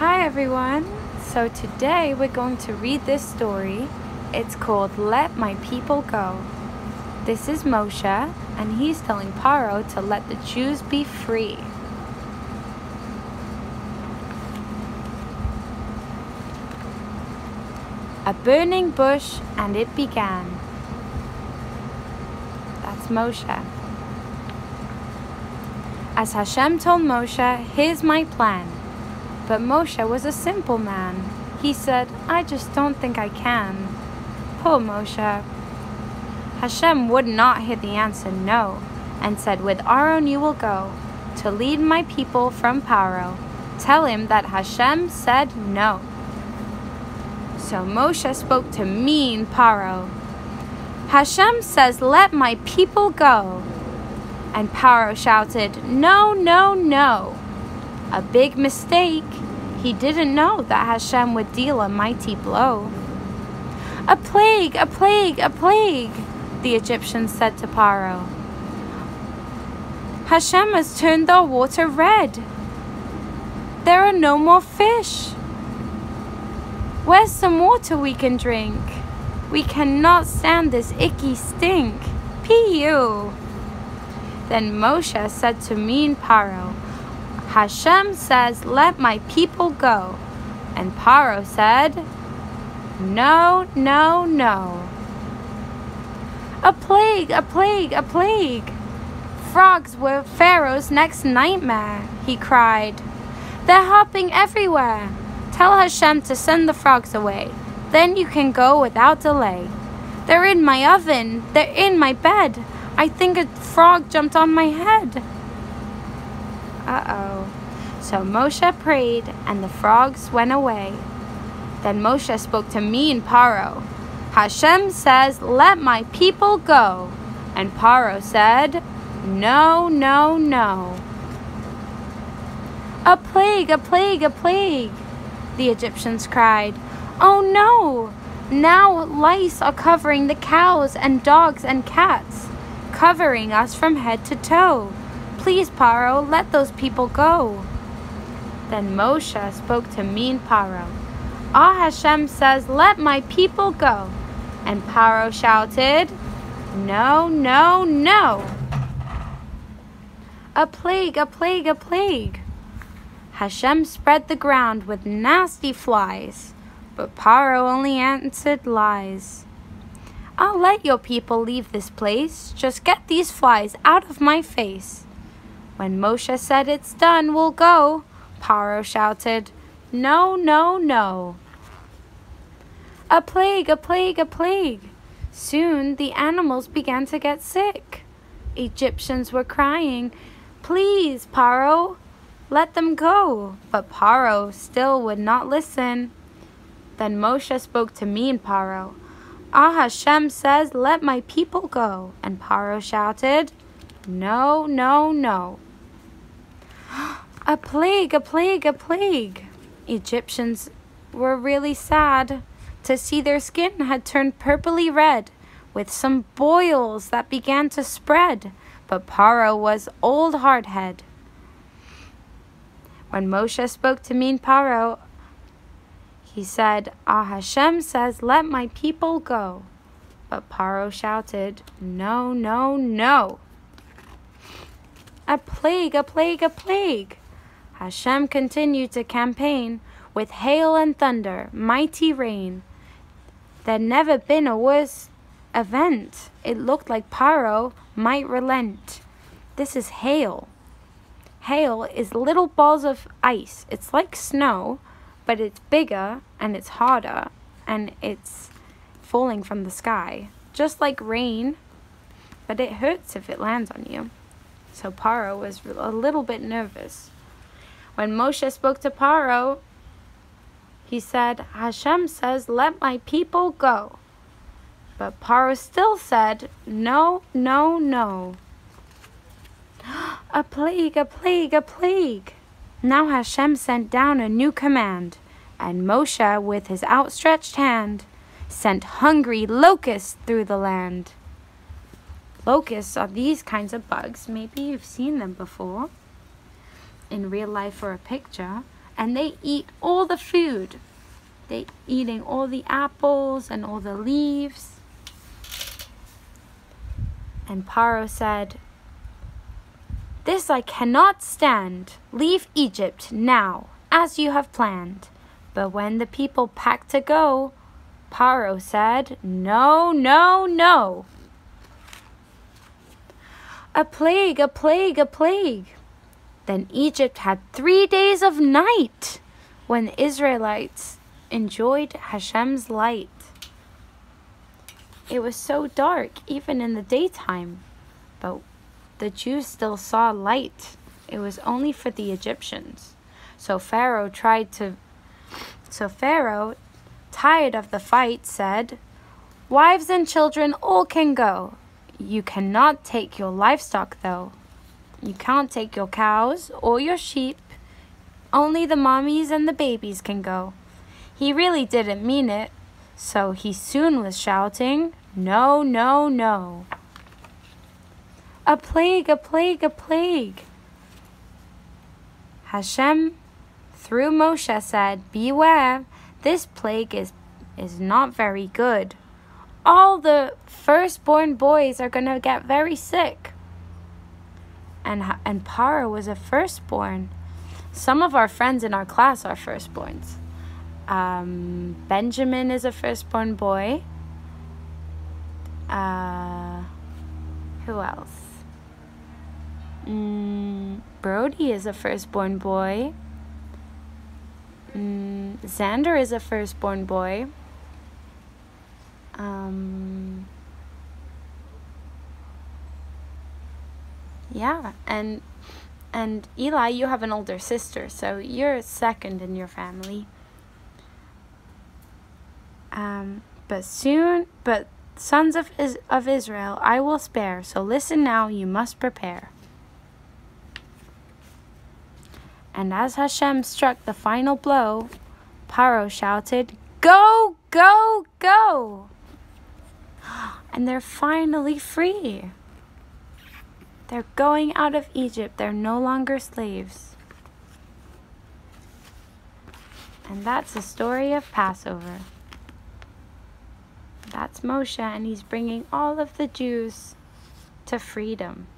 Hi everyone! So today we're going to read this story. It's called Let My People Go. This is Moshe, and he's telling Paro to let the Jews be free. A burning bush, and it began. That's Moshe. As Hashem told Moshe, here's my plan. But Moshe was a simple man. He said, I just don't think I can. Poor Moshe. Hashem would not hear the answer no, and said, With Aaron you will go, to lead my people from Paro. Tell him that Hashem said no. So Moshe spoke to mean Paro. Hashem says, Let my people go. And Paro shouted, No, no, no. A big mistake. He didn't know that Hashem would deal a mighty blow. A plague, a plague, a plague, the Egyptians said to Paro. Hashem has turned the water red. There are no more fish. Where's some water we can drink? We cannot stand this icky stink. P.U. Then Moshe said to mean Paro, Hashem says, Let my people go. And Paro said, No, no, no. A plague, a plague, a plague. Frogs were Pharaoh's next nightmare, he cried. They're hopping everywhere. Tell Hashem to send the frogs away. Then you can go without delay. They're in my oven. They're in my bed. I think a frog jumped on my head. Uh oh. So Moshe prayed, and the frogs went away. Then Moshe spoke to mean Paro. Hashem says, Let my people go. And Paro said, No, no, no. A plague, a plague, a plague, the Egyptians cried. Oh no! Now lice are covering the cows and dogs and cats, covering us from head to toe. Please, Paro, let those people go. Then Moshe spoke to mean Paro. Ah Hashem says, Let my people go. And Paro shouted, No, no, no. A plague, a plague, a plague. Hashem spread the ground with nasty flies, but Paro only answered lies. I'll let your people leave this place. Just get these flies out of my face. When Moshe said it's done, we'll go, Paro shouted. No, no, no. A plague, a plague, a plague. Soon the animals began to get sick. Egyptians were crying, Please, Paro, let them go. But Paro still would not listen. Then Moshe spoke to mean Paro. Ah Hashem says, Let my people go. And Paro shouted, No, no, no. A plague, a plague, a plague. Egyptians were really sad to see their skin had turned purply red, with some boils that began to spread. But Paro was old hardhead. When Moshe spoke to mean Paro, he said, Ah Hashem says, Let my people go. But Paro shouted, No, no, no. A plague, a plague, a plague. Hashem continued to campaign with hail and thunder, mighty rain. There'd never been a worse event. It looked like Paro might relent. This is hail. Hail is little balls of ice. It's like snow, but it's bigger and it's harder and it's falling from the sky. Just like rain, but it hurts if it lands on you. So Paro was a little bit nervous. When Moshe spoke to Paro, he said, Hashem says, Let my people go. But Paro still said, No, no, no. A plague, a plague, a plague. Now Hashem sent down a new command, and Moshe, with his outstretched hand, sent hungry locusts through the land. Locusts are these kinds of bugs. Maybe you've seen them before in real life or a picture, and they eat all the food. They're eating all the apples and all the leaves. And Paro said, This I cannot stand. Leave Egypt now, as you have planned. But when the people packed to go, Paro said, No, no, no. A plague, a plague, a plague. Then Egypt had three days of night when the Israelites enjoyed Hashem's light. It was so dark, even in the daytime, but the Jews still saw light. It was only for the Egyptians. So Pharaoh tried to. So Pharaoh, tired of the fight, said, Wives and children all can go. You cannot take your livestock, though. You can't take your cows or your sheep. Only the mommies and the babies can go. He really didn't mean it, so he soon was shouting, no, no, no. A plague, a plague, a plague. Hashem, through Moshe, said, Beware, this plague is, is not very good. All the firstborn boys are going to get very sick. And, and Paro was a firstborn. Some of our friends in our class are firstborns. Um, Benjamin is a firstborn boy. Uh, who else? Mm, Brody is a firstborn boy. Mm, Xander is a firstborn boy. Um, yeah, and and Eli, you have an older sister, so you're second in your family. Um, but soon, but Sons of, Is- of Israel, I will spare, so listen now, you must prepare. And as Hashem struck the final blow, Paro shouted, Go, go, go! And they're finally free. They're going out of Egypt. They're no longer slaves. And that's the story of Passover. That's Moshe, and he's bringing all of the Jews to freedom.